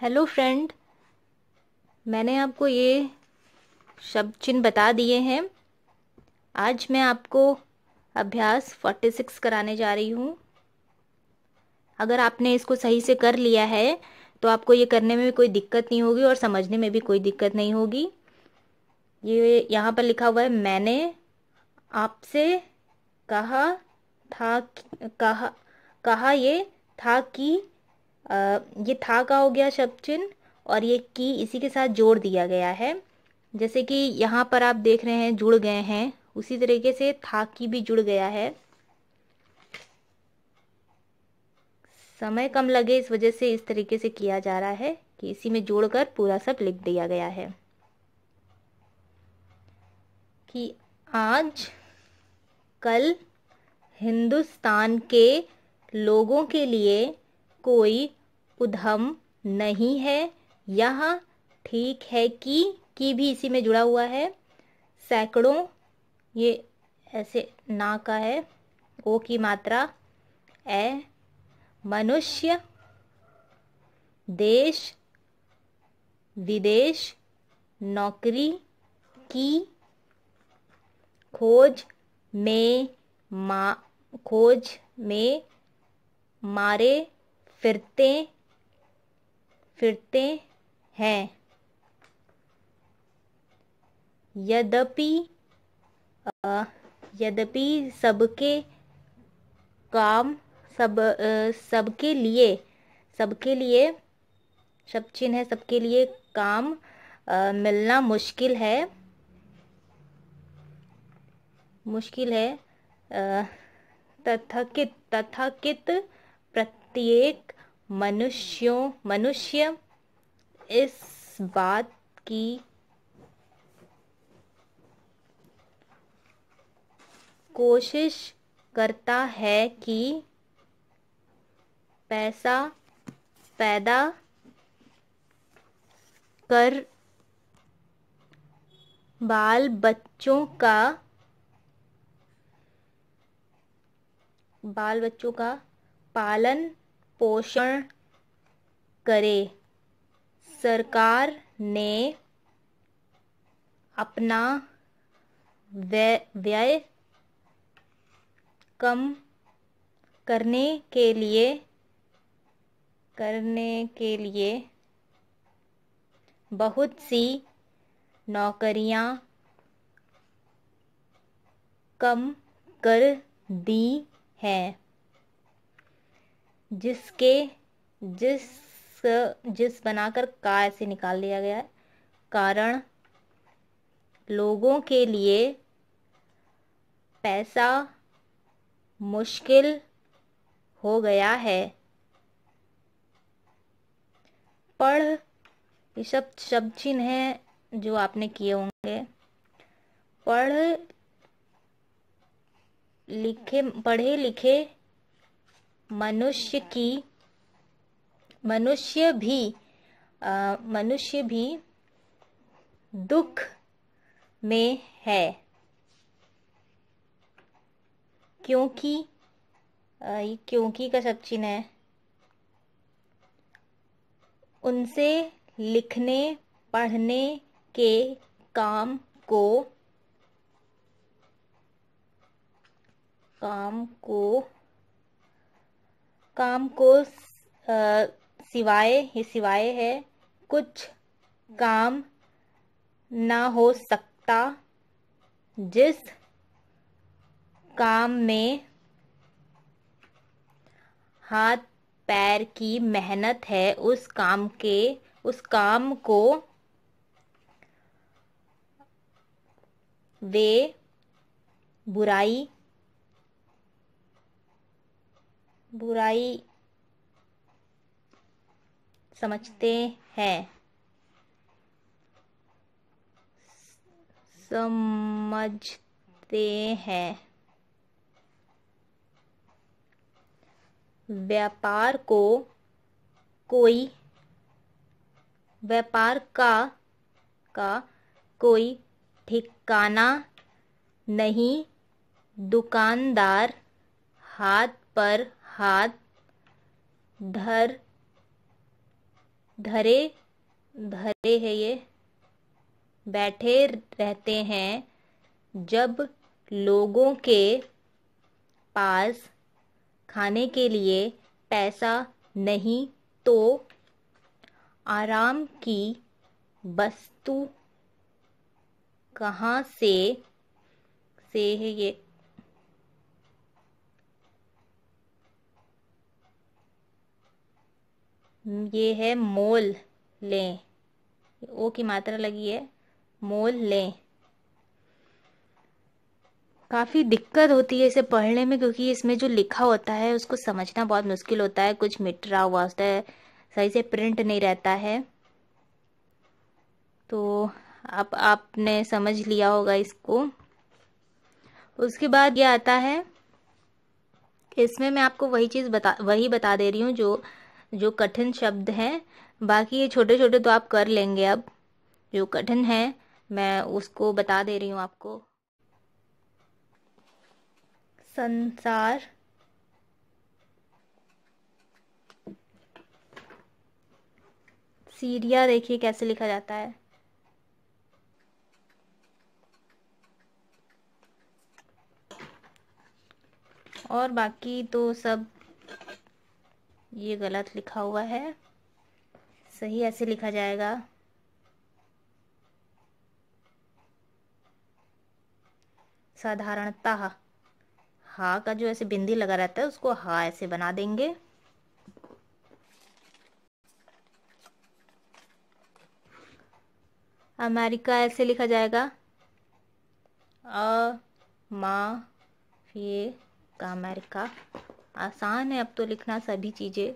Hello friend मैंने आपको ये शब्द चिन्ह बता दिए हैं। आज मैं आपको अभ्यास 46 कराने जा रही हूँ। अगर आपने इसको सही से कर लिया है तो आपको ये करने में भी कोई दिक्कत नहीं होगी और समझने में भी कोई दिक्कत नहीं होगी। ये यहाँ पर लिखा हुआ है, मैंने आपसे कहा था कहा कहा ये था कि ये था का हो गया शब्द चिन्ह और ये की इसी के साथ जोड़ दिया गया है। जैसे कि यहाँ पर आप देख रहे हैं जुड़ गए हैं, उसी तरीके से था की भी जुड़ गया है। समय कम लगे इस वजह से इस तरीके से किया जा रहा है कि इसी में जोड़कर पूरा सब लिख दिया गया है। कि आज कल हिंदुस्तान के लोगों के लिए कोई उधम नहीं है। यह ठीक है कि, की भी इसी में जुड़ा हुआ है। सैकड़ों, ये ऐसे ना का है। ओ की मात्रा ए मनुष्य, देश, विदेश, नौकरी की खोज में मा, खोज में मारे फिरते फिरते हैं। यद्यपि यद्यपि सबके काम सब सबके लिए सबके लिए सब चिन्ह है सबके लिए काम आ, मिलना मुश्किल है। मुश्किल है तथाकित तथाकित प्रत्येक मनुष्यों, मनुष्य इस बात की कोशिश करता है कि पैसा पैदा कर बाल बच्चों का बाल बच्चों का पालन पोषण करे। सरकार ने अपना व्यय कम करने के लिए, करने के लिए बहुत सी नौकरियाँ कम कर दी हैं। जिसके, जिस जिस बनाकर का ऐसे निकाल दिया गया है। कारण, लोगों के लिए पैसा मुश्किल हो गया है। पढ़, ये सब शब्द चिन्ह हैं जो आपने किए होंगे। पढ़, लिखे, पढ़े लिखे मनुष्य की, मनुष्य भी मनुष्य भी दुख में है। क्योंकि ये क्योंकि का सब चिन्ह है। उनसे लिखने, पढ़ने के काम को काम को काम को सिवाय, ही सिवाय है, कुछ काम ना हो सकता, जिस काम में हाथ पैर की मेहनत है, उस काम के, उस काम को वे बुराई बुराई समझते हैं। समझते हैं। व्यापार को कोई, व्यापार का का कोई ठिकाना नहीं, दुकानदार हाथ पर हाथ धर, धरे धरे है ये। बैठे रहते हैं जब लोगों के पास खाने के लिए पैसा नहीं तो आराम की वस्तु कहाँ से से है ये? ये है मोल, लें। ओ की मात्रा लगी है, मोल, लें। काफ़ी दिक्कत होती है इसे पढ़ने में क्योंकि इसमें जो लिखा होता है, उसको समझना बहुत मुश्किल होता है। कुछ मिटरा हुआ होता है, सही से प्रिंट नहीं रहता है। तो अब आपने समझ लिया होगा इसको। उसके बाद ये आता है, इसमें मैं आपको वही चीज़ बता, वही बता दे रही हूँ जो जो कठिन शब्द हैं, बाकी ये छोटे छोटे तो आप कर लेंगे अब। जो कठिन है, मैं उसको बता दे रही हूँ आपको। संसार। सीरिया देखिए कैसे लिखा जाता है। और बाकी तो सब ये गलत लिखा हुआ है। सही ऐसे लिखा जाएगा। साधारणता हा का जो ऐसे बिंदी लगा रहता है, उसको हा ऐसे बना देंगे। अमेरिका ऐसे लिखा जाएगा। अ, मा फिर का अमेरिका। आसान है अब तो लिखना सभी चीज़ें।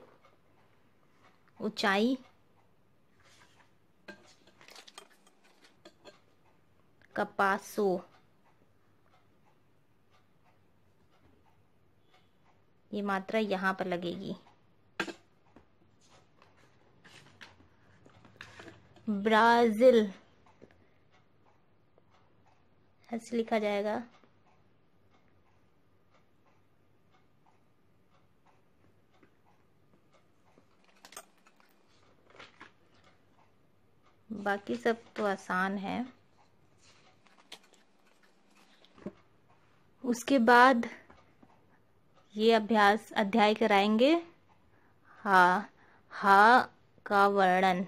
ऊंचाई। कपासो। ये मात्रा यहाँ पर लगेगी। ब्राज़ील। ऐसे लिखा जाएगा। बाकी सब तो आसान है। उसके बाद ये अभ्यास, अध्याय कराएँगे। हा हा का वर्णन।